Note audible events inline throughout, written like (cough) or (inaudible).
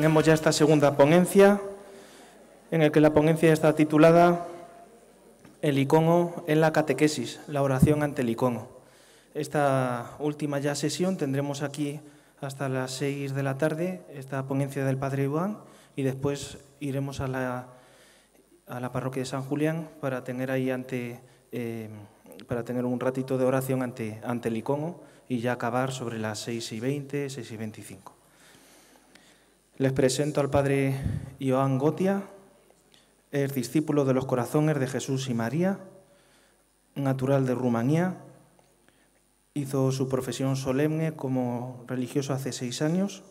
Tenemos ya esta segunda ponencia, en el que la ponencia está titulada El icono en la catequesis, la oración ante el icono. Esta última ya sesión tendremos aquí hasta las seis de la tarde esta ponencia del Padre Iván y después iremos a la, a la parroquia de San Julián para tener ahí ante, eh, para tener un ratito de oración ante, ante el icono y ya acabar sobre las seis y veinte, seis y veinticinco. Les presento al Padre Iván Gotia, es discípulo de los corazones de Jesús y María, natural de Rumanía, hizo su profesión solemne como religioso hace seis años.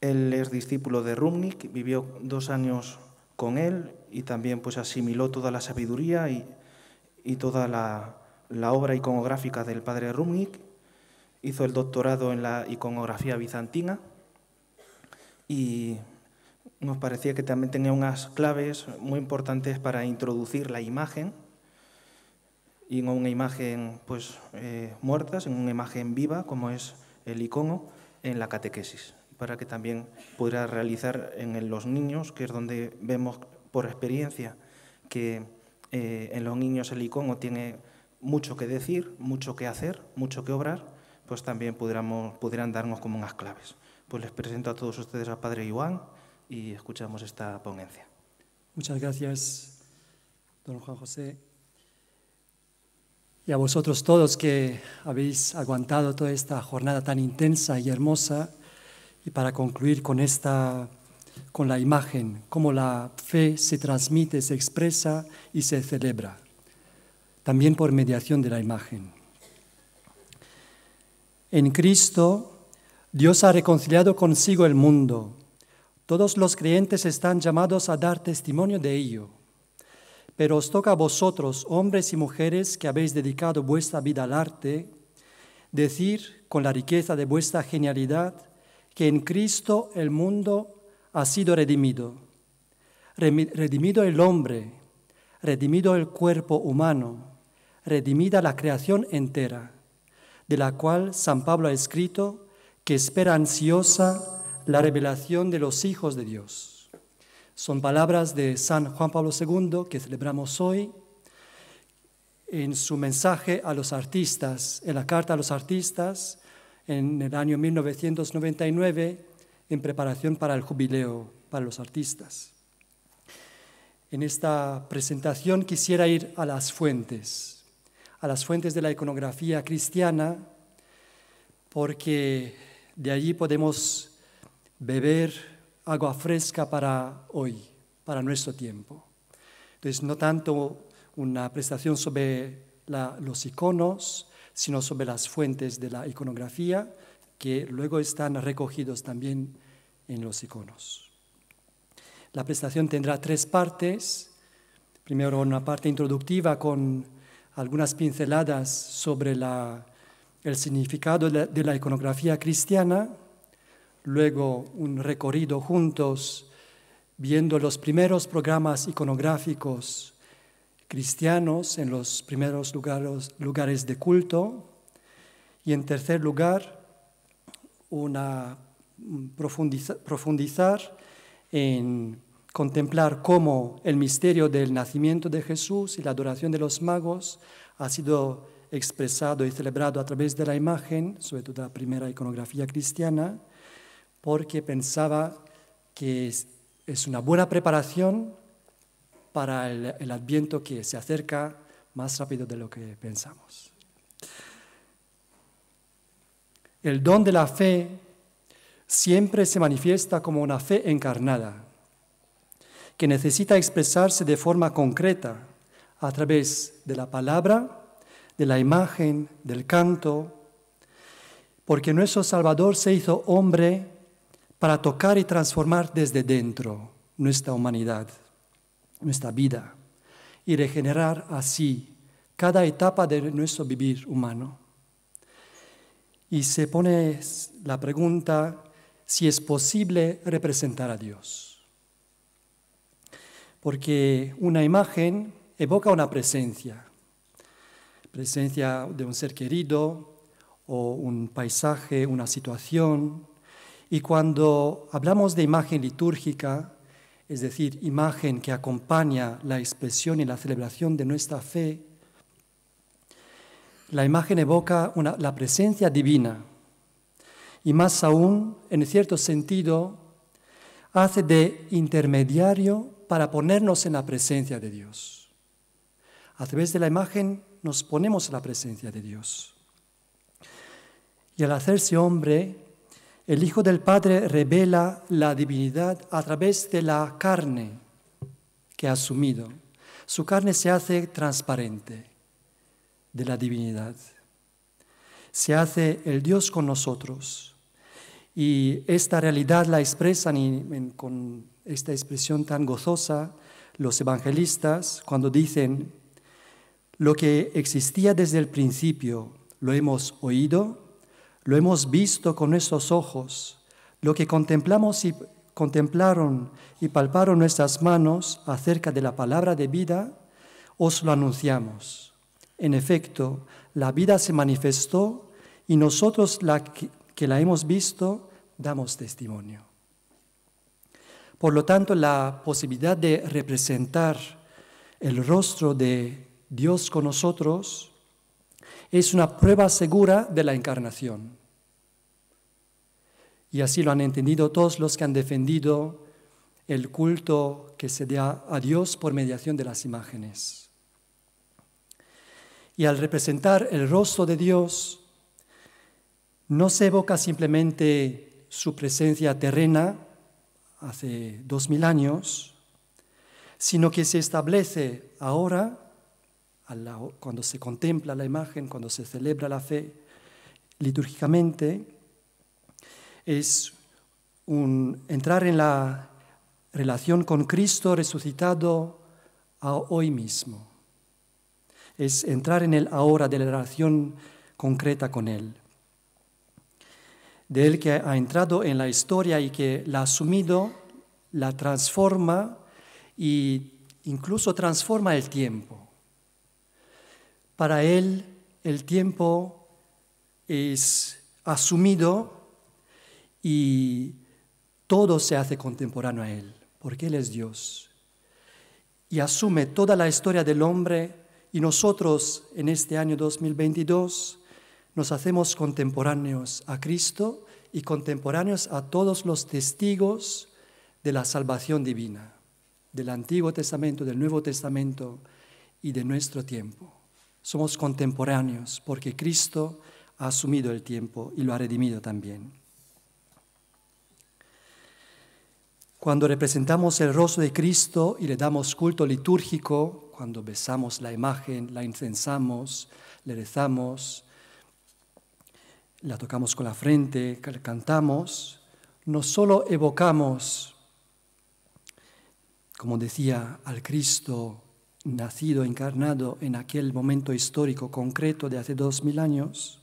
Él es discípulo de Rumnik, vivió dos años con él y también pues asimiló toda la sabiduría y, y toda la, la, obra iconográfica del padre Rumnik. Hizo el doctorado en la iconografía bizantina y nos parecía que también tenía unas claves muy importantes para introducir la imagen y en una imagen pues, eh, muerta, en una imagen viva, como es el icono, en la catequesis, para que también pudiera realizar en los niños, que es donde vemos por experiencia que eh, en los niños el icono tiene mucho que decir, mucho que hacer, mucho que obrar, pues también pudiéramos, pudieran darnos como unas claves. Pues les presento a todos ustedes al Padre Iván y escuchamos esta ponencia. Muchas gracias, don Juan José. Y a vosotros todos que habéis aguantado toda esta jornada tan intensa y hermosa, y para concluir con esta, con la imagen, cómo la fe se transmite, se expresa y se celebra, también por mediación de la imagen. En Cristo, Dios ha reconciliado consigo el mundo. Todos los creyentes están llamados a dar testimonio de ello. Pero os toca a vosotros, hombres y mujeres que habéis dedicado vuestra vida al arte, decir con la riqueza de vuestra genialidad que en Cristo el mundo ha sido redimido. Redimido el hombre, redimido el cuerpo humano, redimida la creación entera, de la cual San Pablo ha escrito que espera ansiosa la revelación de los hijos de Dios. Son palabras de San Juan Pablo II que celebramos hoy en su mensaje a los artistas, en la carta a los artistas en el año 1999 en preparación para el jubileo para los artistas. En esta presentación quisiera ir a las fuentes, a las fuentes de la iconografía cristiana, porque de allí podemos beber agua fresca para hoy, para nuestro tiempo. Entonces, no tanto una presentación sobre los iconos, sino sobre las fuentes de la iconografía, que luego están recogidos también en los iconos. La presentación tendrá tres partes. Primero una parte introductiva con algunas pinceladas sobre el significado de la, iconografía cristiana, luego un recorrido juntos viendo los primeros programas iconográficos cristianos en los primeros lugares, lugares de culto y en tercer lugar una profundizar, profundizar en contemplar cómo el misterio del nacimiento de Jesús y la adoración de los magos ha sido expresado y celebrado a través de la imagen, sobre todo la primera iconografía cristiana, porque pensaba que es, una buena preparación para el, adviento que se acerca más rápido de lo que pensamos. El don de la fe siempre se manifiesta como una fe encarnada, que necesita expresarse de forma concreta a través de la palabra, de la imagen, del canto, porque nuestro Salvador se hizo hombre para tocar y transformar desde dentro nuestra humanidad, nuestra vida, y regenerar así cada etapa de nuestro vivir humano. Y se pone la pregunta si es posible representar a Dios. Porque una imagen evoca una presencia, presencia de un ser querido o un paisaje, una situación. Y cuando hablamos de imagen litúrgica, es decir, imagen que acompaña la expresión y la celebración de nuestra fe, la imagen evoca la presencia divina y más aún, en cierto sentido, hace de intermediario para ponernos en la presencia de Dios. A través de la imagen nos ponemos en la presencia de Dios. Y al hacerse hombre, el Hijo del Padre revela la divinidad a través de la carne que ha asumido. Su carne se hace transparente de la divinidad. Se hace el Dios con nosotros. Y esta realidad la expresan con esta expresión tan gozosa los evangelistas cuando dicen, lo que existía desde el principio lo hemos oído, lo hemos visto con nuestros ojos, lo que contemplamos y contemplaron y palparon nuestras manos acerca de la palabra de vida, os lo anunciamos. En efecto, la vida se manifestó y nosotros la que, que la hemos visto damos testimonio. Por lo tanto, la posibilidad de representar el rostro de Dios con nosotros es una prueba segura de la encarnación. Y así lo han entendido todos los que han defendido el culto que se da a Dios por mediación de las imágenes. Y al representar el rostro de Dios, no se evoca simplemente su presencia terrena, hace dos mil años, sino que se establece ahora, cuando se contempla la imagen, cuando se celebra la fe litúrgicamente, es un, entrar en la relación con Cristo resucitado a hoy mismo. Es entrar en el ahora de la relación concreta con Él de Él que ha entrado en la historia y que la ha asumido, la transforma e incluso transforma el tiempo. Para Él el tiempo es asumido y todo se hace contemporáneo a Él, porque Él es Dios. Y asume toda la historia del hombre y nosotros en este año 2022 nos hacemos contemporáneos a Cristo y contemporáneos a todos los testigos de la salvación divina, del Antiguo Testamento, del Nuevo Testamento y de nuestro tiempo. Somos contemporáneos porque Cristo ha asumido el tiempo y lo ha redimido también. Cuando representamos el rostro de Cristo y le damos culto litúrgico, cuando besamos la imagen, la incensamos, le rezamos, la tocamos con la frente, cantamos, no solo evocamos, como decía, al Cristo nacido, encarnado en aquel momento histórico concreto de hace dos mil años,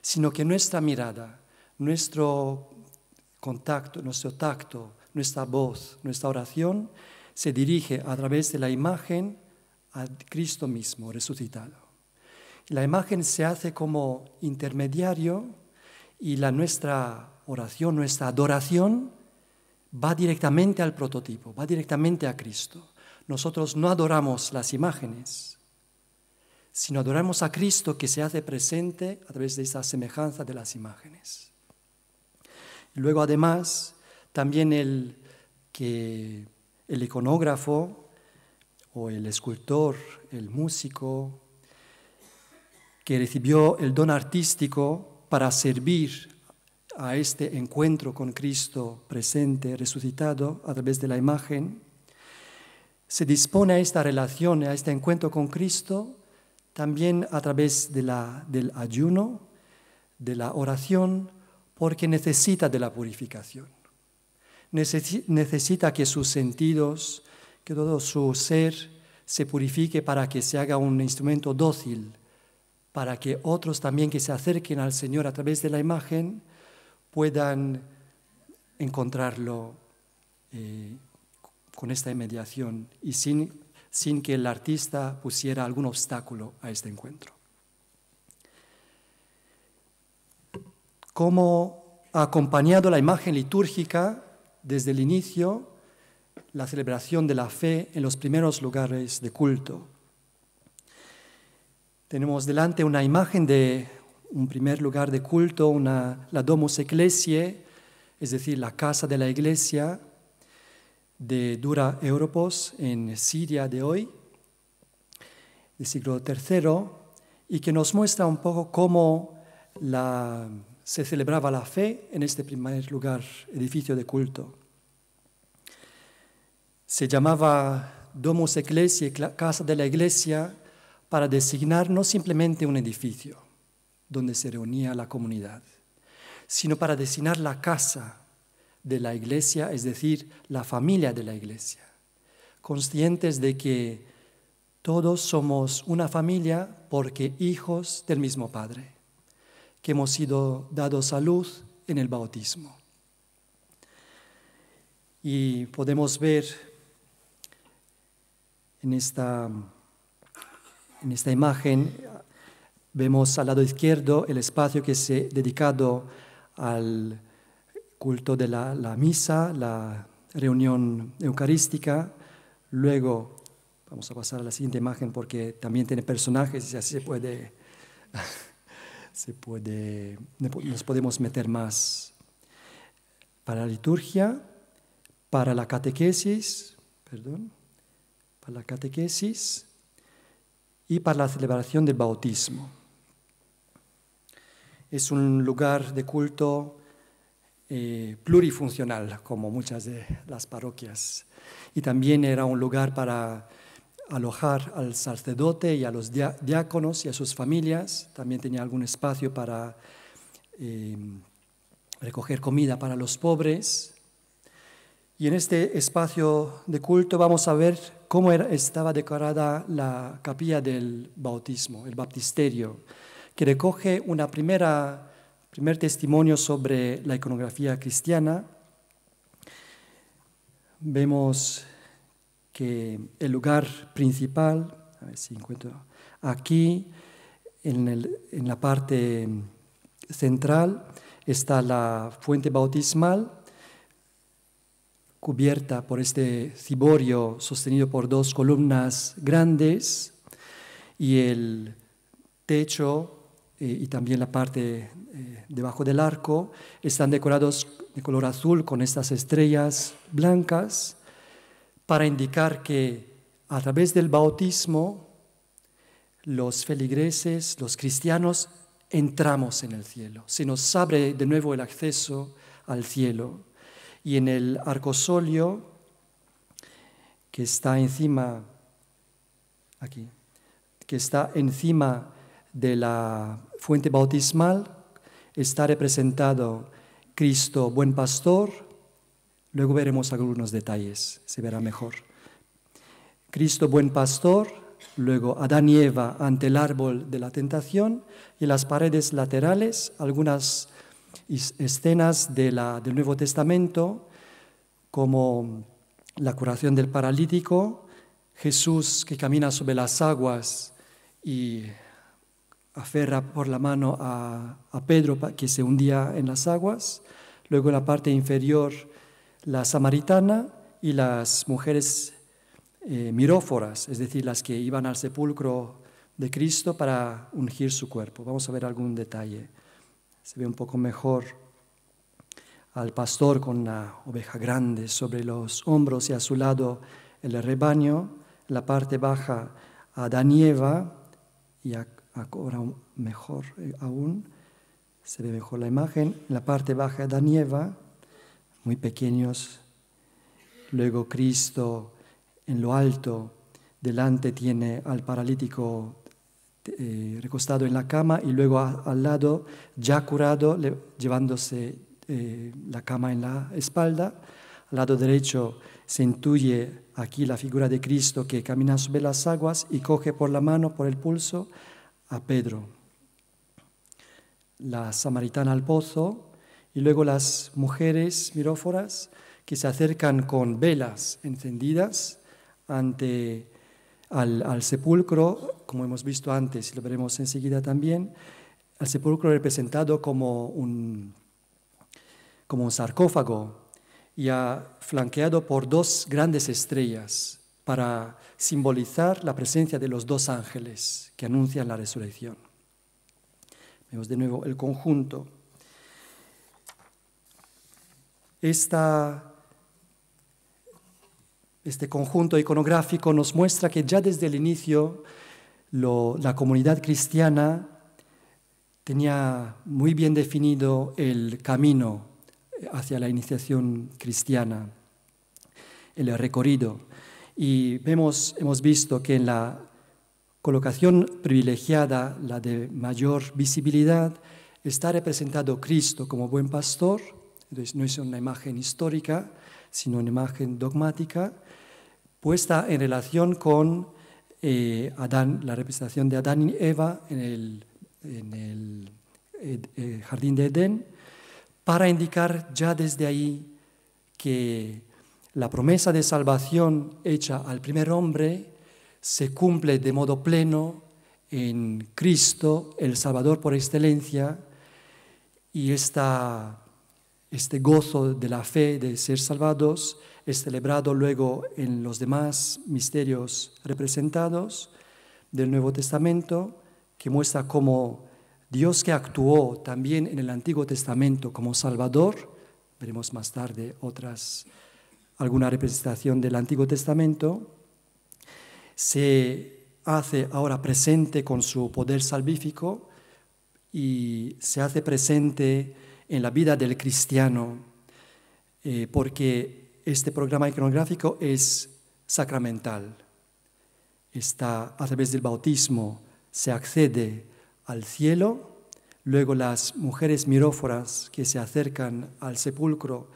sino que nuestra mirada, nuestro contacto, nuestro tacto, nuestra voz, nuestra oración se dirige a través de la imagen a Cristo mismo resucitado. La imagen se hace como intermediario y la nuestra oración, nuestra adoración va directamente al prototipo, va directamente a Cristo. Nosotros no adoramos las imágenes, sino adoramos a Cristo que se hace presente a través de esa semejanza de las imágenes. Luego además también el que el iconógrafo o el escultor, el músico, que recibió el don artístico para servir a este encuentro con Cristo presente, resucitado a través de la imagen, se dispone a esta relación, a este encuentro con Cristo, también a través del ayuno, de la oración, porque necesita de la purificación. Necesita que sus sentidos, que todo su ser se purifique para que se haga un instrumento dócil para que otros también que se acerquen al Señor a través de la imagen puedan encontrarlo eh, con esta mediación y sin, sin que el artista pusiera algún obstáculo a este encuentro. Como ha acompañado la imagen litúrgica desde el inicio la celebración de la fe en los primeros lugares de culto. Tenemos delante una imagen de un primer lugar de culto, una, la Domus Ecclesiae, es decir, la casa de la iglesia de Dura Europos en Siria de hoy, del siglo III, y que nos muestra un poco cómo se celebraba la fe en este primer lugar, edificio de culto. Se llamaba Domus Ecclesiae, casa de la iglesia, para designar no simplemente un edificio donde se reunía la comunidad, sino para designar la casa de la iglesia, es decir, la familia de la iglesia, conscientes de que todos somos una familia porque hijos del mismo Padre, que hemos sido dados a luz en el bautismo. Y podemos ver en esta, en esta imagen, vemos al lado izquierdo el espacio que se dedicado al culto de la, misa, la reunión eucarística. Luego, vamos a pasar a la siguiente imagen porque también tiene personajes y así se puede, (laughs) se puede, nos podemos meter más. Para la liturgia, para la catequesis, perdón, para la catequesis y para la celebración del bautismo. Es un lugar de culto eh, plurifuncional, como muchas de las parroquias. Y también era un lugar para alojar al sacerdote y a los diáconos y a sus familias. También tenía algún espacio para eh, recoger comida para los pobres. Y en este espacio de culto vamos a ver cómo estaba decorada la capilla del bautismo, el baptisterio, que recoge primera primer testimonio sobre la iconografía cristiana, vemos que el lugar principal, a ver si encuentro aquí, en, la parte central, está la fuente bautismal, cubierta por este ciborio sostenido por dos columnas grandes, y el techo eh, y también la parte eh, debajo del arco están decorados de color azul con estas estrellas blancas para indicar que a través del bautismo los feligreses, los cristianos, entramos en el cielo. Se nos abre de nuevo el acceso al cielo. Y en el arcosolio que está encima, aquí, que está encima de la fuente bautismal está representado Cristo buen pastor, luego veremos algunos detalles, se verá mejor. Cristo buen pastor, luego Adán y Eva ante el árbol de la tentación y las paredes laterales algunas escenas del Nuevo Testamento como la curación del paralítico, Jesús que camina sobre las aguas y aferra por la mano a, Pedro que se hundía en las aguas, luego en la parte inferior la samaritana y las mujeres eh, miróforas, es decir, las que iban al sepulcro de Cristo para ungir su cuerpo. Vamos a ver algún detalle. Se ve un poco mejor al pastor con una oveja grande sobre los hombros y a su lado el rebaño, la parte baja a Danieva y a ahora mejor eh, aún, se ve mejor la imagen, en la parte baja da nieva, muy pequeños, luego Cristo en lo alto, delante tiene al paralítico eh, recostado en la cama y luego al lado, ya curado, llevándose eh, la cama en la espalda. Al lado derecho se intuye aquí la figura de Cristo que camina sobre las aguas y coge por la mano, por el pulso, a Pedro, la samaritana al pozo y luego las mujeres miróforas que se acercan con velas encendidas ante al, sepulcro, como hemos visto antes y lo veremos enseguida también, al sepulcro representado como un, como un sarcófago y flanqueado por dos grandes estrellas para simbolizar la presencia de los dos ángeles que anuncian la resurrección. Vemos de nuevo el conjunto. Esta, este conjunto iconográfico nos muestra que ya desde el inicio la comunidad cristiana tenía muy bien definido el camino hacia la iniciación cristiana, el recorrido. Y vemos, hemos visto que en la colocación privilegiada, la de mayor visibilidad, está representado Cristo como buen pastor, entonces no es una imagen histórica, sino una imagen dogmática, puesta en relación con eh, Adán, la representación de Adán y Eva en el, en el eh, eh, jardín de Edén, para indicar ya desde ahí que la promesa de salvación hecha al primer hombre se cumple de modo pleno en Cristo, el Salvador por excelencia, y esta, este gozo de la fe de ser salvados es celebrado luego en los demás misterios representados del Nuevo Testamento, que muestra cómo Dios que actuó también en el Antiguo Testamento como Salvador, veremos más tarde otras, alguna representación del Antiguo Testamento, se hace ahora presente con su poder salvífico y se hace presente en la vida del cristiano, eh, porque este programa iconográfico es sacramental. Está a través del bautismo, se accede al cielo, luego las mujeres miróforas que se acercan al sepulcro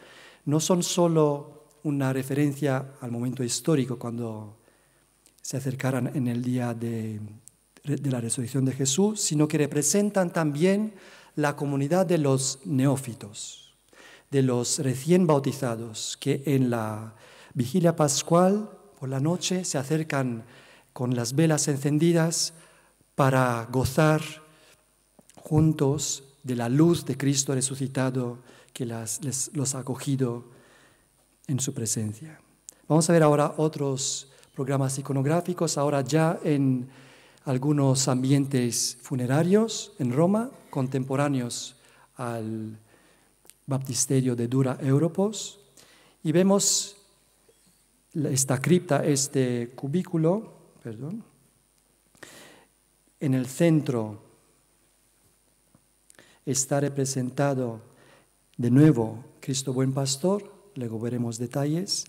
no son solo una referencia al momento histórico cuando se acercaran en el día de, de la resurrección de Jesús, sino que representan también la comunidad de los neófitos, de los recién bautizados, que en la vigilia pascual por la noche se acercan con las velas encendidas para gozar juntos de la luz de Cristo resucitado que los ha acogido en su presencia. Vamos a ver ahora otros programas iconográficos, ahora ya en algunos ambientes funerarios en Roma, contemporáneos al baptisterio de Dura Europos, y vemos esta cripta, este cubículo, perdón, en el centro. Está representado de nuevo Cristo buen pastor, luego veremos detalles,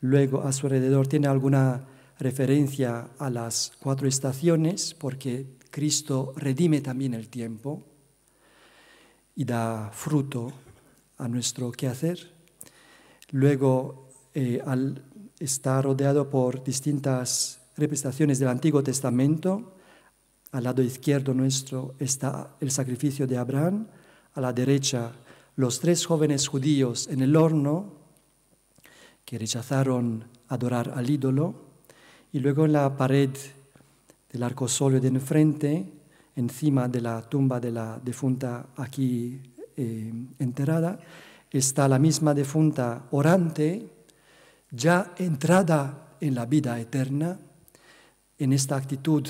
luego a su alrededor tiene alguna referencia a las cuatro estaciones, porque Cristo redime también el tiempo y da fruto a nuestro quehacer. Luego eh, está rodeado por distintas representaciones del Antiguo Testamento, al lado izquierdo nuestro está el sacrificio de Abraham, a la derecha los tres jóvenes judíos en el horno que rechazaron adorar al ídolo, y luego en la pared del arcosolio de enfrente, encima de la tumba de la defunta aquí eh, enterrada, está la misma defunta orante, ya entrada en la vida eterna, en esta actitud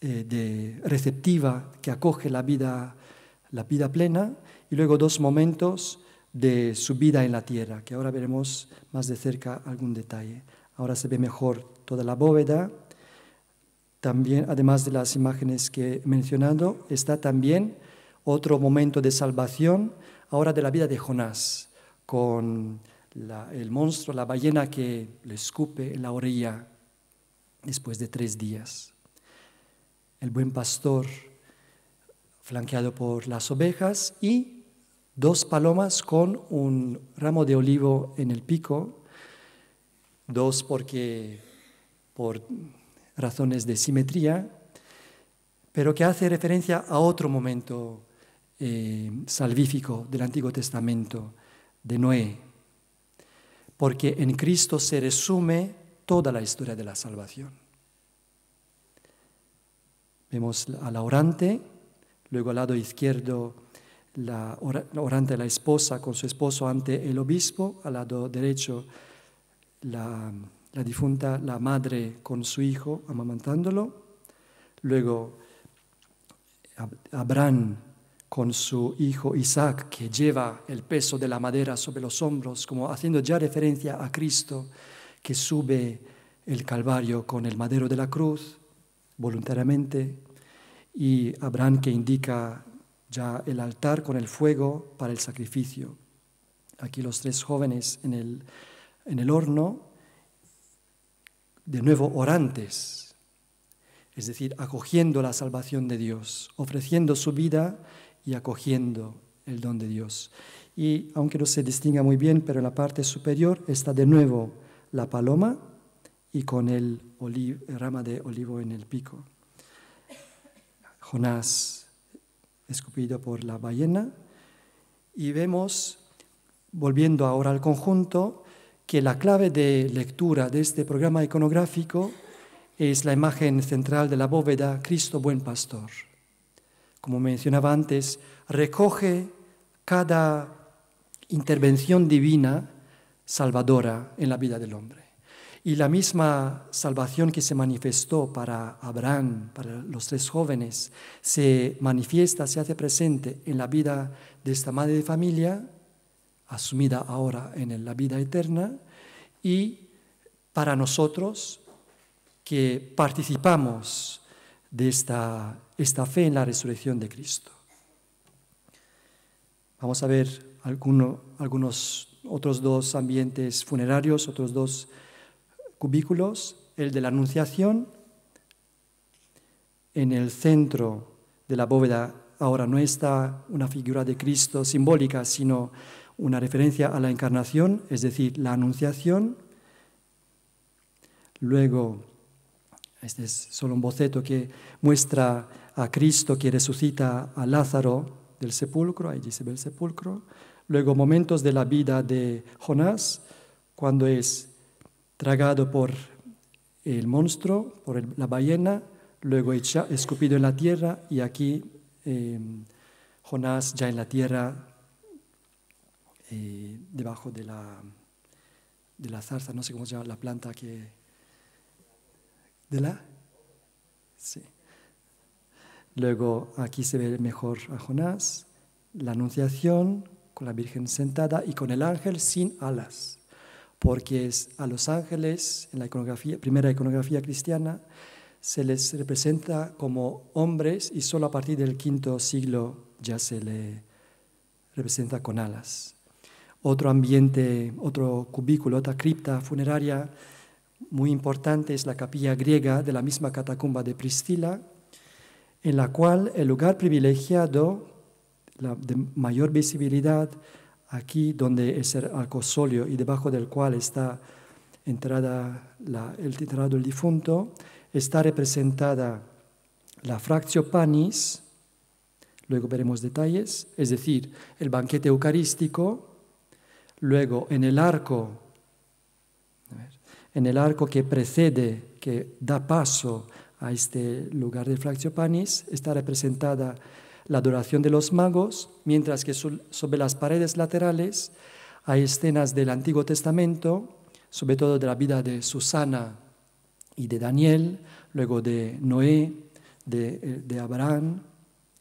eh, de receptiva que acoge la vida, la vida plena, y luego dos momentos de su vida en la tierra, que ahora veremos más de cerca algún detalle. Ahora se ve mejor toda la bóveda. También, además de las imágenes que he mencionado, está también otro momento de salvación, ahora de la vida de Jonás, con el monstruo, la ballena que le escupe en la orilla después de tres días el buen pastor flanqueado por las ovejas y dos palomas con un ramo de olivo en el pico, dos porque por razones de simetría, pero que hace referencia a otro momento eh, salvífico del Antiguo Testamento, de Noé. porque en Cristo se resume toda la historia de la salvación. Vemos a la orante, luego al lado izquierdo la orante, la esposa con su esposo ante el obispo, al lado derecho la, difunta, la madre con su hijo amamantándolo, luego Abraham con su hijo Isaac, que lleva el peso de la madera sobre los hombros, como haciendo ya referencia a Cristo, que sube el Calvario con el madero de la cruz voluntariamente, y Abraham que indica ya el altar con el fuego para el sacrificio. Aquí los tres jóvenes en el, en el horno, de nuevo orantes, es decir, acogiendo la salvación de Dios, ofreciendo su vida y acogiendo el don de Dios. Y aunque no se distinga muy bien, pero en la parte superior está de nuevo la paloma y con el, rama de olivo en el pico. Jonás escupido por la ballena. Y vemos, volviendo ahora al conjunto, que la clave de lectura de este programa iconográfico es la imagen central de la bóveda Cristo Buen Pastor como mencionaba antes, recoge cada intervención divina salvadora en la vida del hombre. Y la misma salvación que se manifestó para Abraham, para los tres jóvenes, se manifiesta, se hace presente en la vida de esta madre de familia, asumida ahora en la vida eterna, y para nosotros que participamos de esta esta fe en la resurrección de Cristo. Vamos a ver algunos otros dos ambientes funerarios, otros dos cubículos, el de la Anunciación. En el centro de la bóveda ahora no está una figura de Cristo simbólica, sino una referencia a la encarnación, es decir, la Anunciación. Luego, este es solo un boceto que muestra a Cristo que resucita a Lázaro del sepulcro, ahí dice del sepulcro, luego momentos de la vida de Jonás, cuando es tragado por el monstruo, por la ballena, luego escupido en la tierra y aquí em, Jonás ya en la tierra, eh, debajo de la, de la zarza, no sé cómo se llama la planta que... ¿De la? Sí. Luego aquí se ve mejor a Jonás, la anunciación con la Virgen sentada y con el ángel sin alas, porque es a los ángeles en la iconografía, primera iconografía cristiana se les representa como hombres y solo a partir del quinto siglo ya se le representa con alas. Otro ambiente, otro cubículo, otra cripta funeraria muy importante es la capilla griega de la misma catacumba de Priscila, en la cual el lugar privilegiado, la de mayor visibilidad, aquí donde es el arcosolio y debajo del cual está entrada el enterrado del difunto, está representada la fractio panis, luego veremos detalles, es decir, el banquete eucarístico, luego en el arco, en el arco que precede, que da paso a este lugar de Fractio Panis está representada la adoración de los magos, mientras que sobre las paredes laterales hay escenas del Antiguo Testamento, sobre todo de la vida de Susana y de Daniel, luego de Noé, de, de Abraham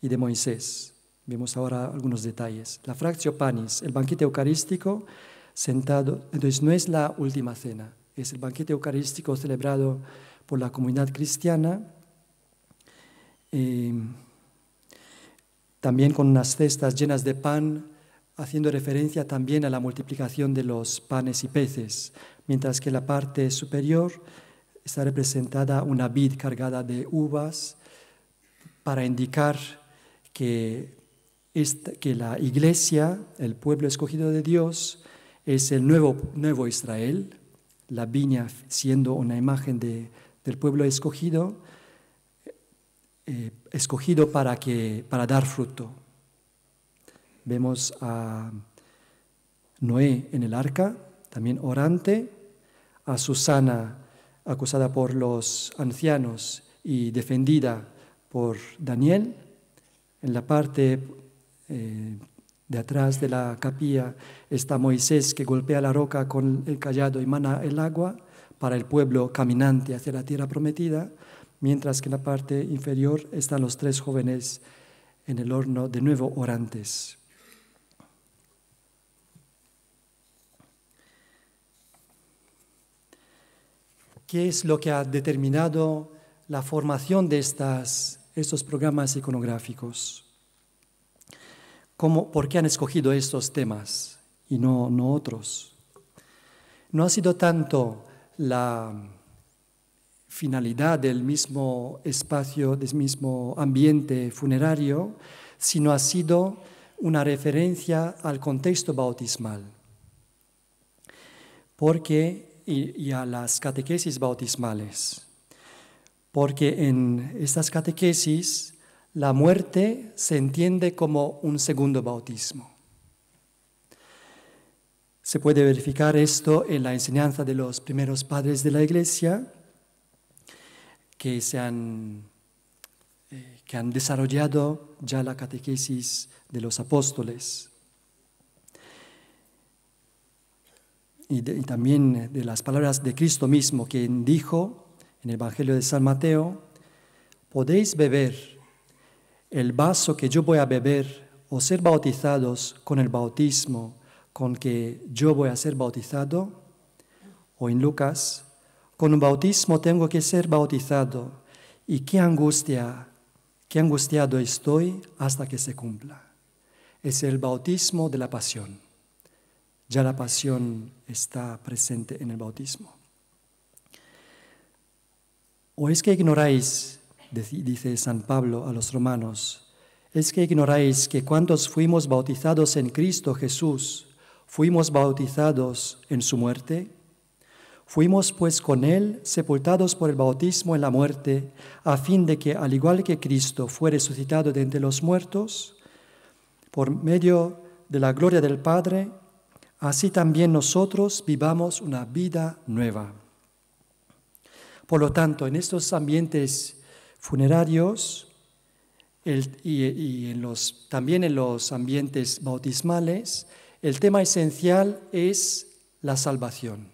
y de Moisés. Vemos ahora algunos detalles. La Fractio Panis, el banquete eucarístico, sentado, entonces no es la última cena, es el banquete eucarístico celebrado por la comunidad cristiana, eh, también con unas cestas llenas de pan, haciendo referencia también a la multiplicación de los panes y peces, mientras que la parte superior está representada una vid cargada de uvas para indicar que, que la iglesia, el pueblo escogido de Dios, es el nuevo, nuevo Israel, la viña siendo una imagen de, del pueblo escogido, eh, escogido para, que, para dar fruto. Vemos a Noé en el arca, también orante, a Susana, acusada por los ancianos y defendida por Daniel. En la parte eh, de atrás de la capilla está Moisés que golpea la roca con el callado y mana el agua para el pueblo caminante hacia la tierra prometida, mientras que en la parte inferior están los tres jóvenes en el horno de nuevo orantes. ¿Qué es lo que ha determinado la formación de estas, estos programas iconográficos? ¿Cómo, ¿Por qué han escogido estos temas y no, otros? No ha sido tanto la finalidad del mismo espacio, del mismo ambiente funerario, sino ha sido una referencia al contexto bautismal. Porque y, a las catequesis bautismales, porque en estas catequesis la muerte se entiende como un segundo bautismo. Se puede verificar esto en la enseñanza de los primeros padres de la Iglesia, que, se han, eh, que han desarrollado ya la catequesis de los apóstoles. y, también de las palabras de Cristo mismo, quien dijo en el Evangelio de San Mateo, podéis beber el vaso que yo voy a beber o ser bautizados con el bautismo con que yo voy a ser bautizado, o en Lucas, con un bautismo tengo que ser bautizado, y qué angustia, qué angustiado estoy hasta que se cumpla. Es el bautismo de la pasión. Ya la pasión está presente en el bautismo. ¿O es que ignoráis, dice San Pablo a los romanos, es que ignoráis que cuantos fuimos bautizados en Cristo Jesús, fuimos bautizados en su muerte? Fuimos pues con Él sepultados por el bautismo en la muerte, a fin de que, al igual que Cristo fue resucitado de entre los muertos, por medio de la gloria del Padre, así también nosotros vivamos una vida nueva. Por lo tanto, en estos ambientes funerarios y, también en los ambientes bautismales, el tema esencial es la salvación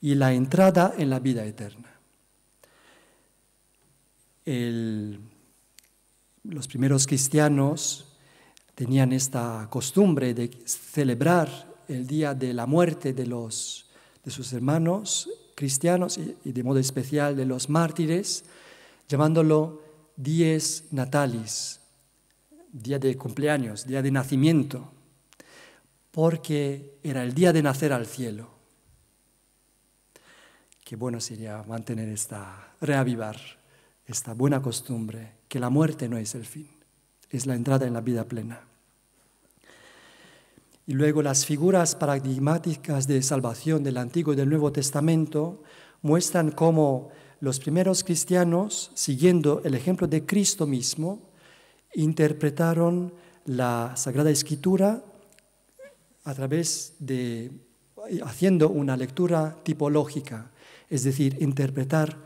y la entrada en la vida eterna. los primeros cristianos tenían esta costumbre de celebrar el día de la muerte de, los, de sus hermanos cristianos y, de modo especial de los mártires, llamándolo dies natalis, día de cumpleaños, día de nacimiento, porque era el día de nacer al cielo. Qué bueno sería mantener esta, reavivar esta buena costumbre, que la muerte no es el fin, es la entrada en la vida plena. Y luego las figuras paradigmáticas de salvación del Antiguo y del Nuevo Testamento muestran cómo los primeros cristianos, siguiendo el ejemplo de Cristo mismo, interpretaron la Sagrada Escritura a través de haciendo una lectura tipológica, es decir, interpretar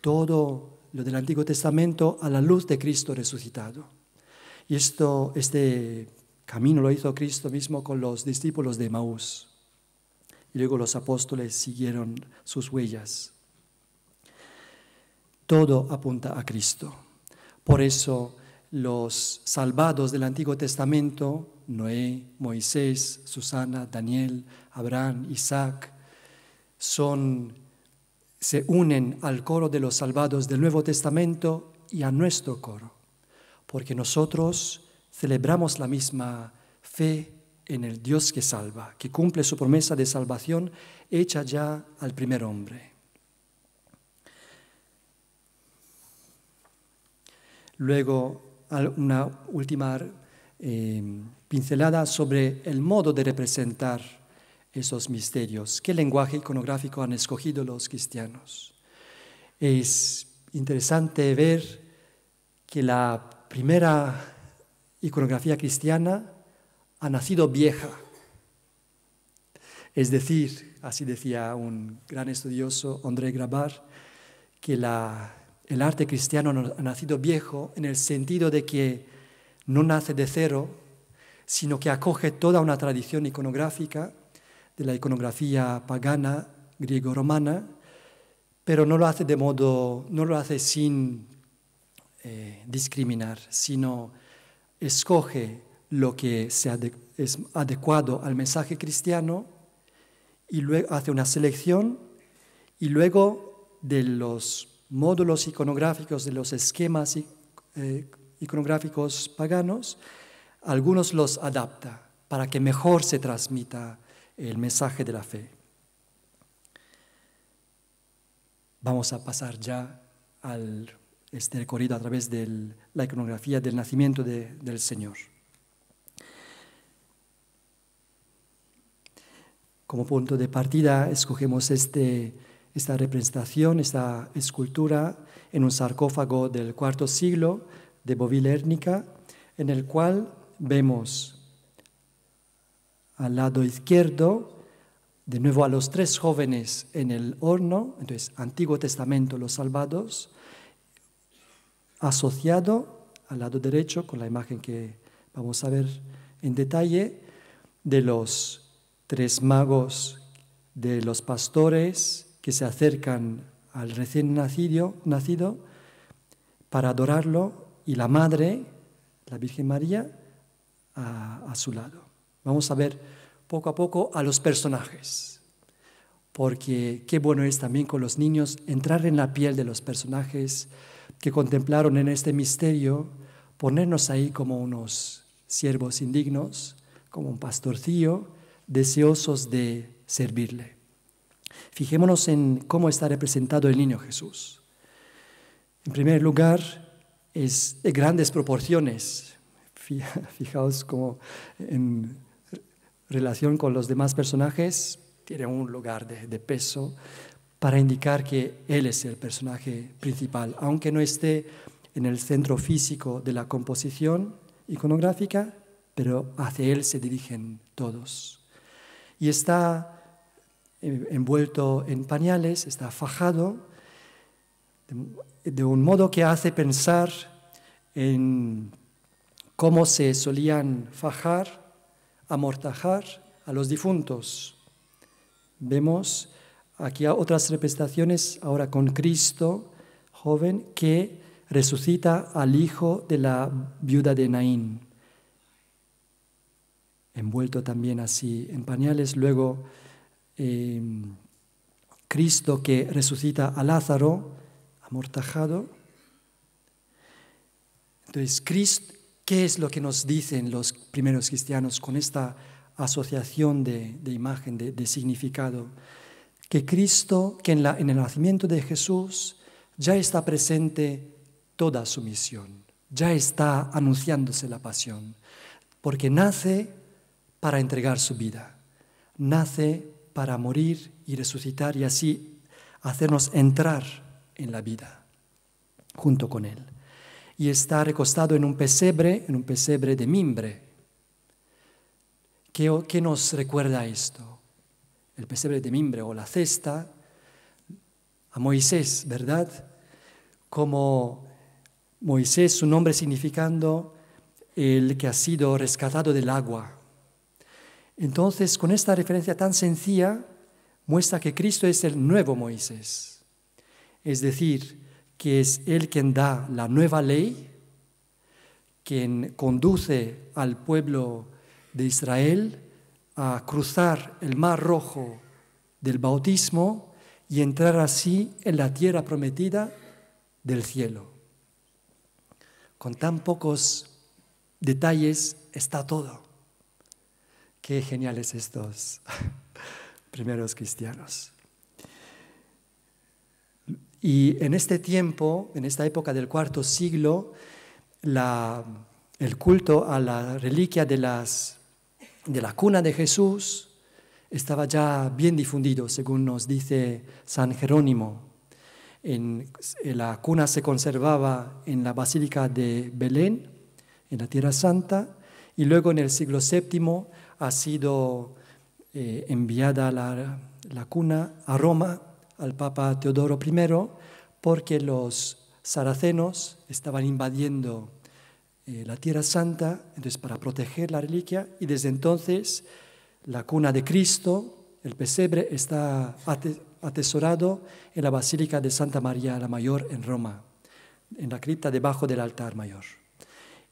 todo lo del Antiguo Testamento a la luz de Cristo resucitado. Y esto, este Camino lo hizo Cristo mismo con los discípulos de Maús. Y luego los apóstoles siguieron sus huellas. Todo apunta a Cristo. Por eso los salvados del Antiguo Testamento, Noé, Moisés, Susana, Daniel, Abraham, Isaac, son, se unen al coro de los salvados del Nuevo Testamento y a nuestro coro, porque nosotros celebramos la misma fe en el Dios que salva, que cumple su promesa de salvación hecha ya al primer hombre. Luego, una última eh, pincelada sobre el modo de representar esos misterios. ¿Qué lenguaje iconográfico han escogido los cristianos? Es interesante ver que la primera iconografía cristiana ha nacido vieja. Es decir, así decía un gran estudioso, André Grabar, que el arte cristiano ha nacido viejo en el sentido de que no nace de cero, sino que acoge toda una tradición iconográfica de la iconografía pagana, griego-romana, pero no lo hace de modo, no lo hace sin eh, discriminar, sino escoge lo que es adecuado al mensaje cristiano y luego hace una selección y luego de los módulos iconográficos, de los esquemas eh, iconográficos paganos, algunos los adapta para que mejor se transmita el mensaje de la fe. Vamos a pasar ya al este recorrido a través de la iconografía del nacimiento del Señor. Como punto de partida escogemos este, esta representación, esta escultura en un sarcófago del cuarto siglo de Bovilérnica, en el cual vemos al lado izquierdo de nuevo a los tres jóvenes en el horno, entonces Antiguo Testamento, los salvados, asociado al lado derecho con la imagen que vamos a ver en detalle de los tres magos, de los pastores que se acercan al recién nacido, nacido para adorarlo y la madre, la Virgen María, a, a su lado. Vamos a ver poco a poco a los personajes, porque qué bueno es también con los niños entrar en la piel de los personajes que contemplaron en este misterio, ponernos ahí como unos siervos indignos, como un pastorcillo, deseosos de servirle. Fijémonos en cómo está representado el niño Jesús. En primer lugar, es de grandes proporciones. (laughs) Fijaos como en relación con los demás personajes tiene un lugar de, peso para indicar que Él es el personaje principal, aunque no esté en el centro físico de la composición iconográfica, pero hacia Él se dirigen todos. Y está envuelto en pañales, está fajado, de un modo que hace pensar en cómo se solían fajar amortajar a los difuntos. Vemos aquí otras representaciones ahora con Cristo, joven, que resucita al hijo de la viuda de Naín, envuelto también así en pañales. Luego, em, Cristo que resucita a Lázaro, amortajado. Entonces, Cristo, ¿Qué es lo que nos dicen los primeros cristianos con esta asociación de, imagen, de, significado? Que Cristo, que en, en el nacimiento de Jesús ya está presente toda su misión, ya está anunciándose la pasión, porque nace para entregar su vida, nace para morir y resucitar y así hacernos entrar en la vida junto con Él y está recostado en un pesebre, en un pesebre de mimbre. ¿Qué, ¿Qué, nos recuerda esto? El pesebre de mimbre o la cesta a Moisés, ¿verdad? Como Moisés, su nombre significando el que ha sido rescatado del agua. Entonces, con esta referencia tan sencilla, muestra que Cristo es el nuevo Moisés. Es decir, que es Él quien da la nueva ley, quien conduce al pueblo de Israel a cruzar el mar rojo del bautismo y entrar así en la tierra prometida del cielo. Con tan pocos detalles está todo. Qué geniales estos (laughs) primeros cristianos. Y en este tiempo, en esta época del cuarto siglo, el culto a la reliquia de, la cuna de Jesús estaba ya bien difundido, según nos dice San Jerónimo. En, la cuna se conservaba en la Basílica de Belén, en la Tierra Santa, y luego en el siglo VII ha sido eh, enviada la, la cuna a Roma al Papa Teodoro I porque los saracenos estaban invadiendo eh, la Tierra Santa, entonces para proteger la reliquia, y desde entonces la cuna de Cristo, el pesebre, está atesorado en la Basílica de Santa María la Mayor en Roma, en la cripta debajo del altar mayor.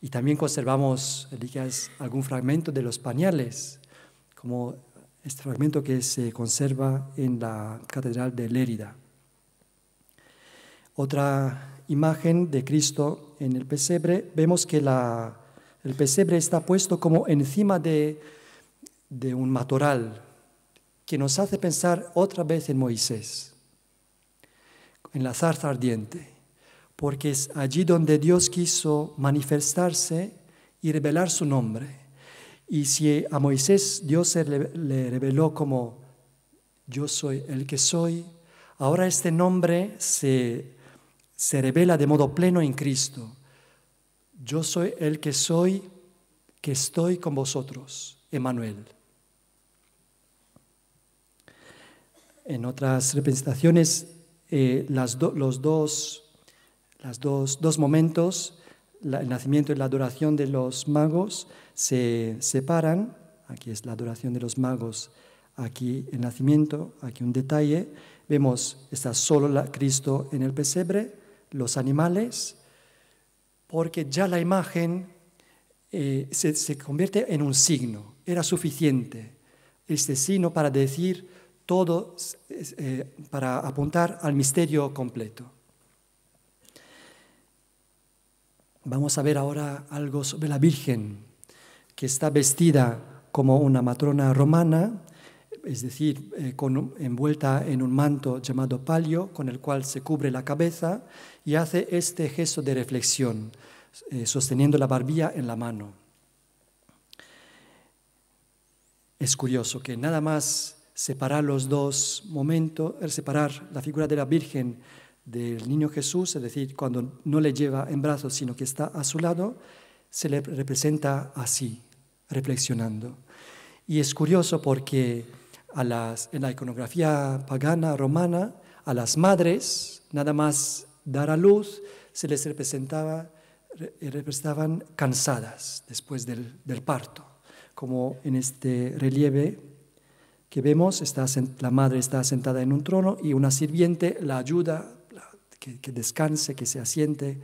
Y también conservamos algún fragmento de los pañales, como este fragmento que se conserva en la Catedral de Lérida. Otra imagen de Cristo en el pesebre, vemos que el pesebre está puesto como encima de, de un matoral, que nos hace pensar otra vez en Moisés, en la zarza ardiente, porque es allí donde Dios quiso manifestarse y revelar su nombre. Y si a Moisés Dios le reveló como yo soy el que soy, ahora este nombre se, se revela de modo pleno en Cristo. Yo soy el que soy, que estoy con vosotros, Emanuel. En otras representaciones, eh, los dos, las dos, dos momentos, el nacimiento y la adoración de los magos, se separan. Aquí es la adoración de los magos, aquí el nacimiento, aquí un detalle. Vemos, está solo Cristo en el pesebre, los animales, porque ya la imagen eh, se, se convierte en un signo. Era suficiente este signo para decir todo, eh, para apuntar al misterio completo. Vamos a ver ahora algo sobre la Virgen que está vestida como una matrona romana, es decir, eh, envuelta en un manto llamado palio, con el cual se cubre la cabeza y hace este gesto de reflexión, eh, sosteniendo la barbilla en la mano. Es curioso que nada más separar los dos momentos, separar la figura de la Virgen del niño Jesús, es decir, cuando no le lleva en brazos, sino que está a su lado, se le representa así, reflexionando. Y es curioso porque en la iconografía pagana romana, a las madres, nada más dar a luz, se les representaba, representaban cansadas después del, del parto, como en este relieve que vemos, está, la madre está sentada en un trono y una sirviente la ayuda, que, descanse, que se asiente,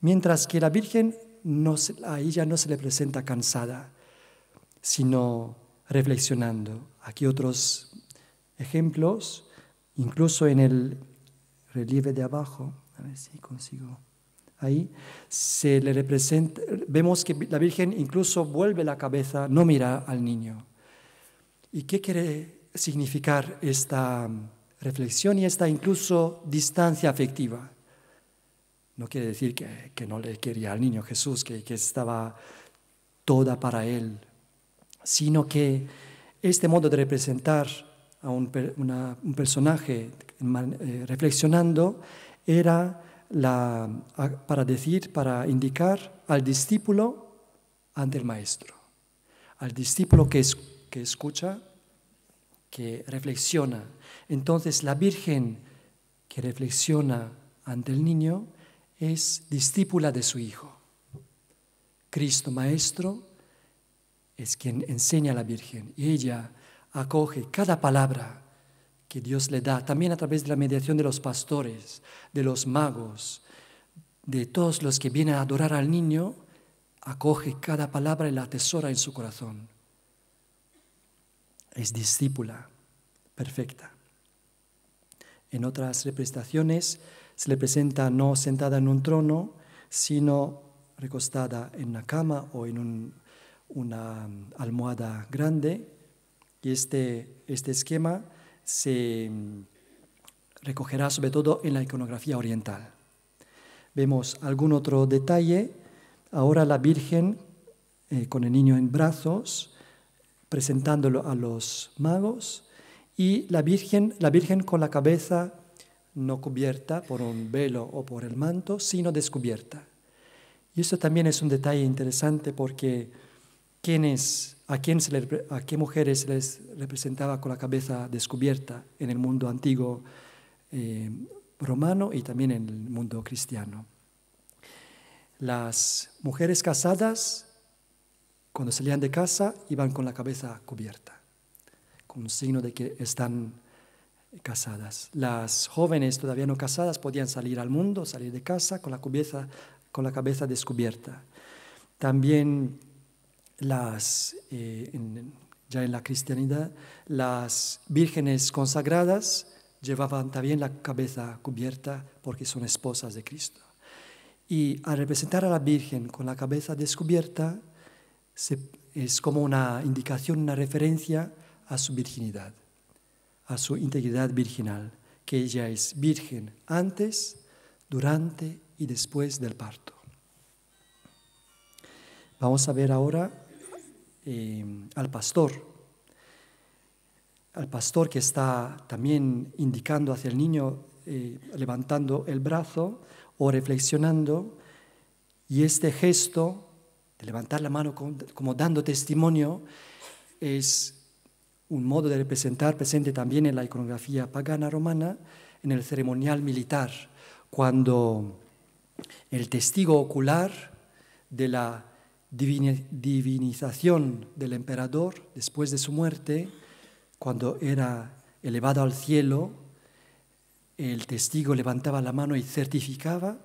mientras que la Virgen no, a ella no se le presenta cansada, sino reflexionando. Aquí otros ejemplos, incluso en el relieve de abajo, a ver si consigo. Ahí se le representa, vemos que la Virgen incluso vuelve la cabeza, no mira al niño. ¿Y qué quiere significar esta reflexión y esta incluso distancia afectiva? No quiere decir que, no le quería al niño Jesús, que, que estaba toda para él, sino que este modo de representar a un, personaje eh, reflexionando era para decir, para indicar al discípulo ante el maestro, al discípulo que, que escucha, que reflexiona. Entonces la Virgen que reflexiona ante el niño es discípula de su Hijo. Cristo Maestro es quien enseña a la Virgen y ella acoge cada palabra que Dios le da, también a través de la mediación de los pastores, de los magos, de todos los que vienen a adorar al niño, acoge cada palabra y la atesora en su corazón. Es discípula perfecta. En otras representaciones se le presenta no sentada en un trono, sino recostada en una cama o en un una mm, almohada grande y este, este esquema se mm, recogerá sobre todo en la iconografía oriental. Vemos algún otro detalle. Ahora la Virgen eh, con el niño en brazos, presentándolo a los magos, y la Virgen, la Virgen con la cabeza no cubierta por un velo o por el manto, sino descubierta. Y eso también es un detalle interesante porque quiénes, a, quién se a qué mujeres les representaba con la cabeza descubierta en el mundo antiguo eh, romano y también en el mundo cristiano. Las mujeres casadas, cuando salían de casa, iban con la cabeza cubierta, con un signo de que están casadas. Las jóvenes todavía no casadas podían salir al mundo, salir de casa con la cabeza, con la cabeza descubierta. También las, eh, en- ya en la cristianidad, las vírgenes consagradas llevaban también la cabeza cubierta porque son esposas de Cristo. Y al representar a la Virgen con la cabeza descubierta, se- es como una indicación, una referencia a su virginidad, a su integridad virginal, que ella es virgen antes, durante y después del parto. Vamos a ver ahora eh, al pastor, al pastor que está también indicando hacia el niño, eh, levantando el brazo o reflexionando, y este gesto levantar la mano como dando testimonio es un modo de representar presente también en la iconografía pagana romana, en el ceremonial militar, cuando el testigo ocular de la divini- divinización del emperador después de su muerte, cuando era elevado al cielo, el testigo levantaba la mano y certificaba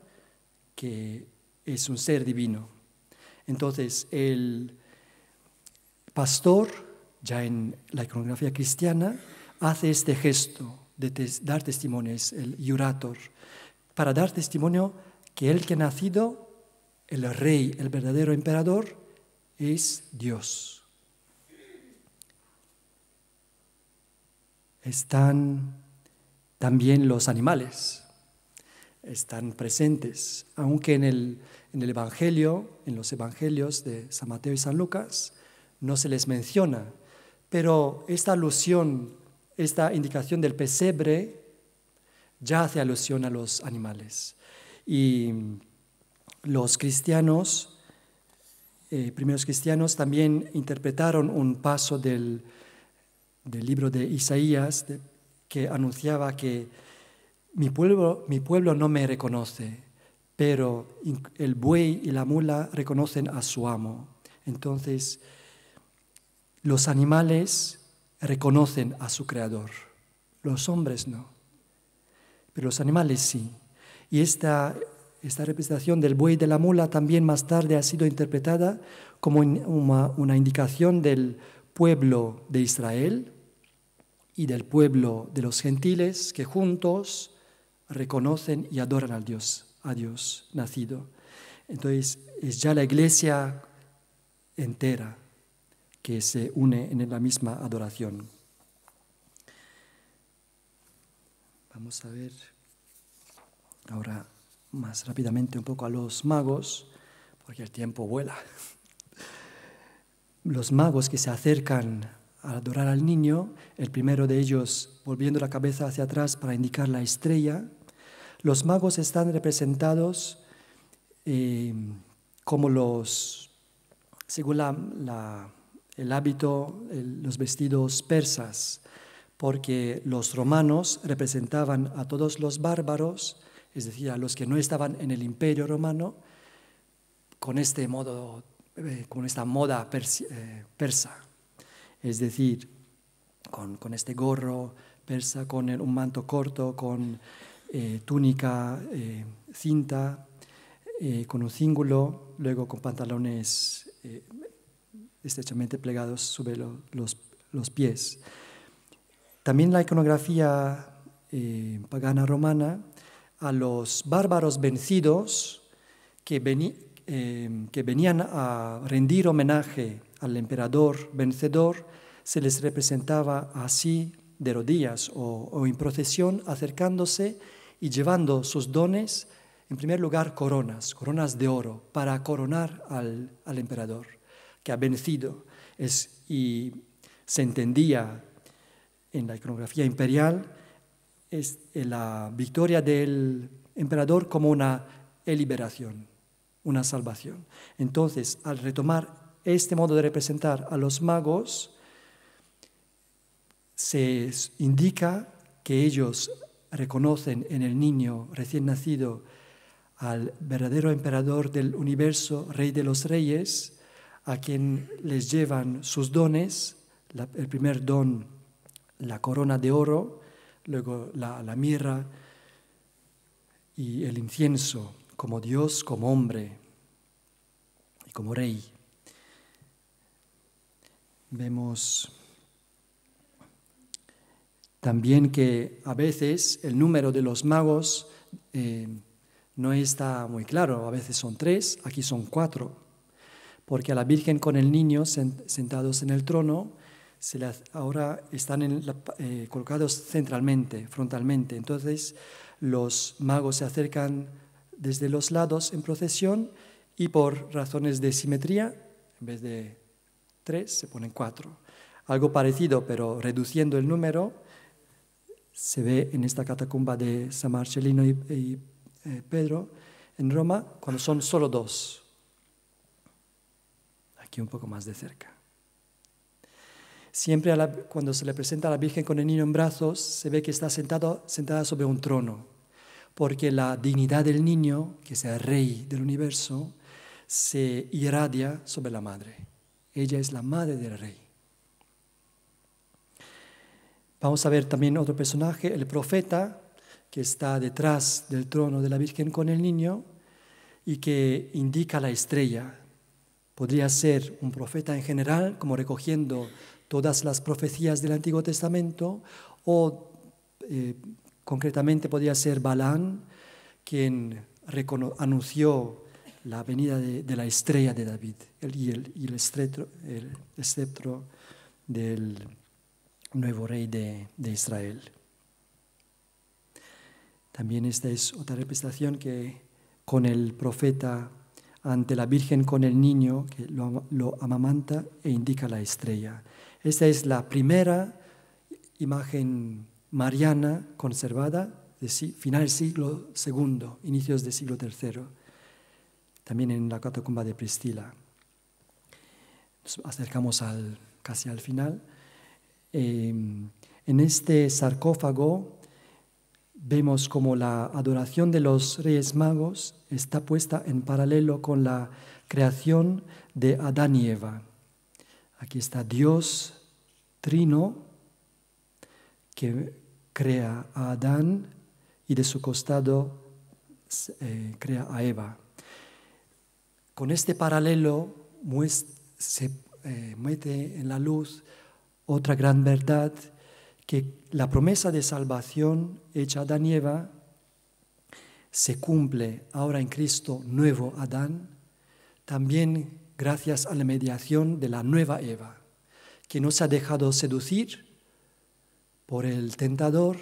que es un ser divino. Entonces, el pastor, ya en la iconografía cristiana, hace este gesto de dar testimonio, es el iurator, para dar testimonio que el que ha nacido, el rey, el verdadero emperador, es Dios. Están también los animales, están presentes, aunque en el, en el Evangelio, en los Evangelios de San Mateo y San Lucas, no se les menciona, pero esta alusión, esta indicación del pesebre ya hace alusión a los animales. Y los cristianos, eh, primeros cristianos, también interpretaron un paso del, del libro de Isaías que anunciaba que mi pueblo, mi pueblo no me reconoce, pero el buey y la mula reconocen a su amo. Entonces, los animales reconocen a su creador, los hombres no, pero los animales sí. Y esta, esta representación del buey y de la mula también más tarde ha sido interpretada como una, una indicación del pueblo de Israel y del pueblo de los gentiles que juntos reconocen y adoran al Dios, a Dios nacido. Entonces es ya la iglesia entera que se une en la misma adoración. Vamos a ver ahora más rápidamente un poco a los magos, porque el tiempo vuela. Los magos que se acercan a adorar al niño, el primero de ellos volviendo la cabeza hacia atrás para indicar la estrella, los magos están representados eh, como los, según el hábito, los vestidos persas, porque los romanos representaban a todos los bárbaros, es decir, a los que no estaban en el imperio romano, con este modo, eh, con esta moda eh, persa, es decir, con, este gorro persa, con un manto corto, con eh, túnica, eh, cinta, eh, con un cíngulo, luego con pantalones estrechamente plegados sobre lo- los, los pies. También la iconografía pagana romana, a los bárbaros vencidos que, que venían a rendir homenaje al emperador vencedor, se les representaba así de rodillas o, o en procesión, acercándose y llevando sus dones, en primer lugar coronas, coronas de oro, para coronar al, al emperador que ha vencido. Es, y se entendía en la iconografía imperial es la victoria del emperador como una liberación, una salvación. Entonces, al retomar este modo de representar a los magos se indica que ellos reconocen en el niño recién nacido al verdadero emperador del universo, rey de los reyes, a quien les llevan sus dones, el primer don, la corona de oro, luego la, la mirra y el incienso, como Dios, como hombre y como rey. Vemos también que a veces el número de los magos eh, no está muy claro, a veces son tres, aquí son cuatro, porque a la Virgen con el niño sentados en el trono, ahora están eh, colocados centralmente, frontalmente. Entonces los magos se acercan desde los lados en procesión y por razones de simetría, en vez de tres, se ponen cuatro. Algo parecido, pero reduciendo el número, se ve en esta catacumba de San Marcelino y, eh, Pedro en Roma cuando son solo dos. Aquí un poco más de cerca. Siempre cuando se le presenta a la Virgen con el niño en brazos, se ve que está sentado, sentada sobre un trono, porque la dignidad del niño, que es el rey del universo, se irradia sobre la madre. Ella es la madre del rey. Vamos a ver también otro personaje, el profeta, que está detrás del trono de la Virgen con el niño y que indica la estrella. Podría ser un profeta en general, como recogiendo todas las profecías del Antiguo Testamento, o eh, concretamente podría ser Balán, quien anunció la venida de, la estrella de David y el, y el, del nuevo rey de, Israel. También esta es otra representación que con el profeta ante la Virgen con el niño que lo, amamanta e indica la estrella. Esta es la primera imagen mariana conservada de final siglo II, inicios del siglo III, también en la catacumba de Pristila. Nos acercamos al, casi al final. Em, en este sarcófago vemos como la adoración de los reyes magos está puesta en paralelo con la creación de Adán y Eva. Aquí está Dios trino que crea a Adán y de su costado eh, crea a Eva. Con este paralelo se eh, mete en la luz otra gran verdad, que la promesa de salvación hecha a Adán y Eva se cumple ahora en Cristo nuevo Adán, también gracias a la mediación de la nueva Eva, que no se ha dejado seducir por el tentador,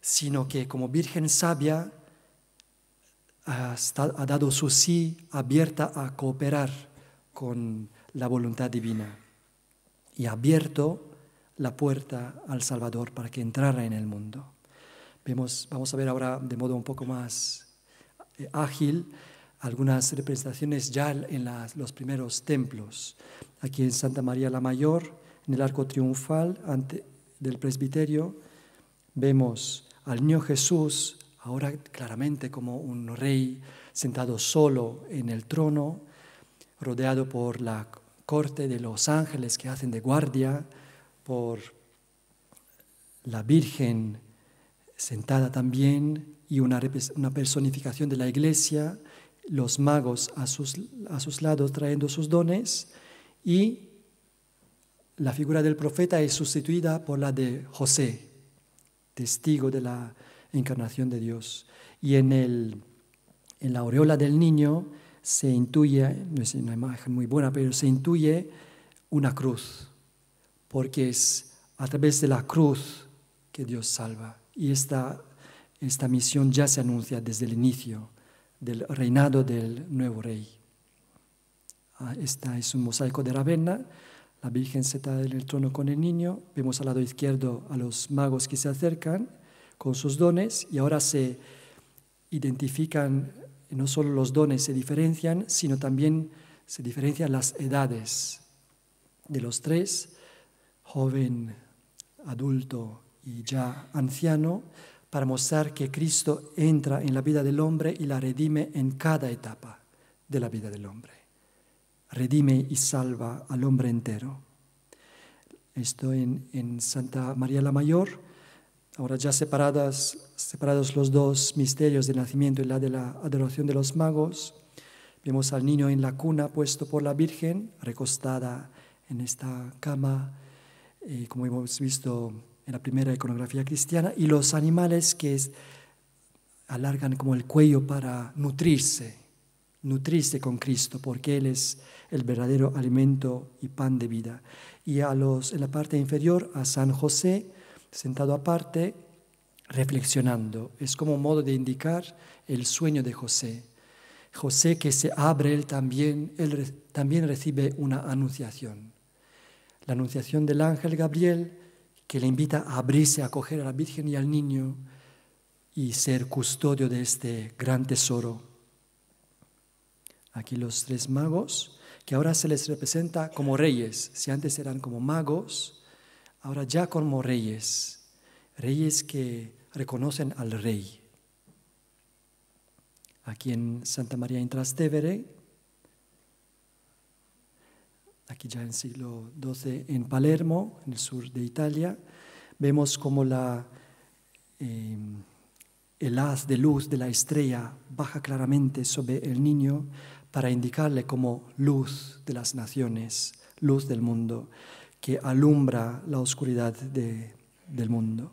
sino que como virgen sabia ha, dado su sí abierta a cooperar con la voluntad divina. Y abierto la puerta al Salvador para que entrara en el mundo. Vemos, vamos a ver ahora de modo un poco más eh, ágil algunas representaciones ya en los primeros templos. Aquí en Santa María la Mayor, en el arco triunfal ante, del presbiterio, vemos al niño Jesús, ahora claramente como un rey sentado solo en el trono, rodeado por la corte de los ángeles que hacen de guardia, por la Virgen sentada también y una, personificación de la iglesia, los magos a sus, a sus lados trayendo sus dones y la figura del profeta es sustituida por la de José, testigo de la encarnación de Dios. Y en, el, en la aureola del niño se intuye, no es una imagen muy buena, pero se intuye una cruz porque es a través de la cruz que Dios salva. Y esta, esta misión ya se anuncia desde el inicio del reinado del nuevo rey. Ah, esta es un mosaico de Ravenna, la Virgen sentada en el trono con el niño. Vemos al lado izquierdo a los magos que se acercan con sus dones y ahora se identifican, no solo los dones se diferencian, sino también se diferencian las edades de los tres, joven, adulto y ya anciano, para mostrar que Cristo entra en la vida del hombre y la redime en cada etapa de la vida del hombre. Redime y salva al hombre entero. Esto en, Santa María la Mayor, ahora ya separados los dos misterios del nacimiento y la de la adoración de los magos, vemos al niño en la cuna puesto por la Virgen, recostada en esta cama, eh, como hemos visto en la primera iconografía cristiana, y los animales que alargan como el cuello para nutrirse, nutrirse con Cristo, porque Él es el verdadero alimento y pan de vida. Y a los, en la parte inferior a San José, sentado aparte, reflexionando. Es como un modo de indicar el sueño de José. José que se abre, él también, él también recibe una anunciación. La anunciación del ángel Gabriel que le invita a abrirse, a acoger a la Virgen y al niño y ser custodio de este gran tesoro. Aquí los tres magos, que ahora se les representa como reyes, si antes eran como magos, ahora ya como reyes, reyes que reconocen al rey. Aquí en Santa María in Trastevere, aquí ya en siglo XII en Palermo, en el sur de Italia, vemos como la, eh, el haz de luz de la estrella baja claramente sobre el niño para indicarle como luz de las naciones, luz del mundo, que alumbra la oscuridad del mundo.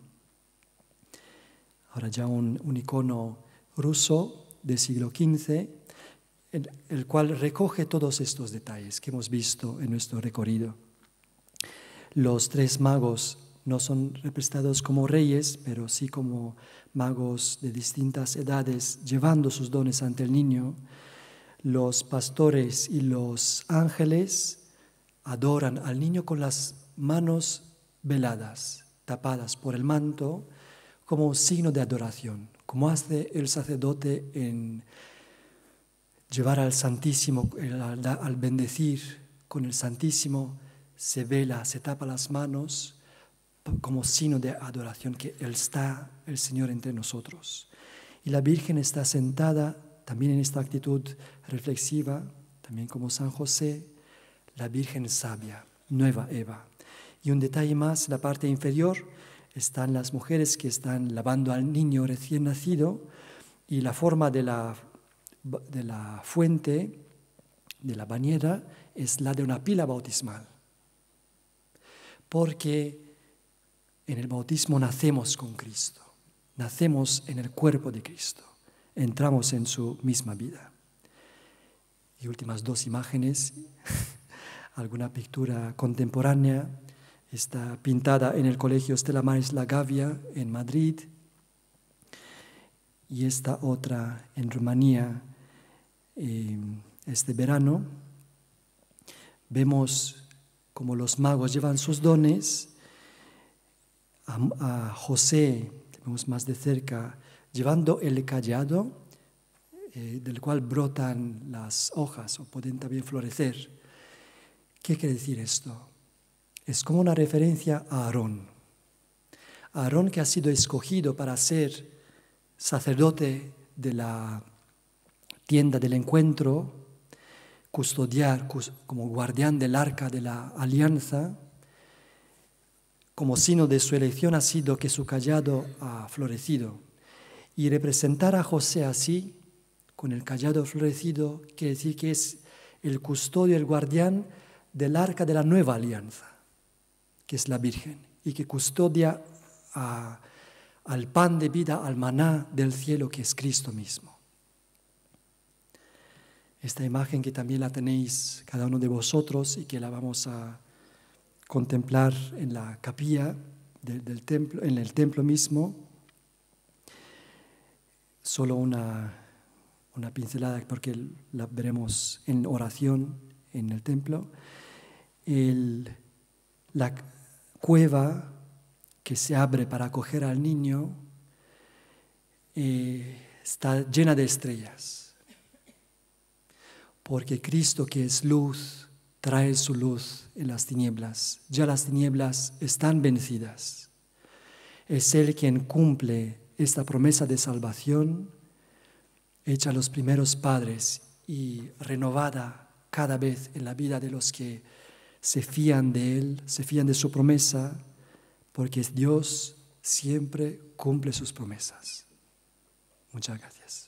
Ahora ya un, un icono ruso del siglo XV el, cual recoge todos estos detalles que hemos visto en nuestro recorrido. Los tres magos no son representados como reyes, pero sí como magos de distintas edades llevando sus dones ante el niño. Los pastores y los ángeles adoran al niño con las manos veladas, tapadas por el manto, como signo de adoración, como hace el sacerdote en llevar al Santísimo, al bendecir con el Santísimo, se vela, se tapa las manos como signo de adoración que Él está, el Señor, entre nosotros. Y la Virgen está sentada también en esta actitud reflexiva, también como San José, la Virgen sabia, nueva Eva. Y un detalle más, la parte inferior están las mujeres que están lavando al niño recién nacido y la forma de la de la fuente, de la bañera, es la de una pila bautismal. Porque en el bautismo nacemos con Cristo, nacemos en el cuerpo de Cristo, entramos en su misma vida. Y últimas dos imágenes, (laughs) alguna pintura contemporánea, está pintada en el Colegio Stella Maris La Gavia en Madrid y esta otra en Rumanía este verano, vemos como los magos llevan sus dones, a, José, vemos más de cerca, llevando el callado eh, del cual brotan las hojas o pueden también florecer. ¿Qué quiere decir esto? Es como una referencia a Aarón. Aarón que ha sido escogido para ser sacerdote de la tienda del encuentro, custodiar como guardián del arca de la alianza, como signo de su elección ha sido que su callado ha florecido. Y representar a José así, con el callado florecido, quiere decir que es el custodio, el guardián del arca de la nueva alianza, que es la Virgen, y que custodia al pan de vida, al maná del cielo, que es Cristo mismo. Esta imagen que también la tenéis cada uno de vosotros y que la vamos a contemplar en la capilla del templo, en el templo mismo. Solo una, una pincelada porque la veremos en oración en el templo. la cueva que se abre para acoger al niño eh, está llena de estrellas porque Cristo que es luz trae su luz en las tinieblas. Ya las tinieblas están vencidas. Es Él quien cumple esta promesa de salvación hecha a los primeros padres y renovada cada vez en la vida de los que se fían de Él, se fían de su promesa, porque Dios siempre cumple sus promesas. Muchas gracias.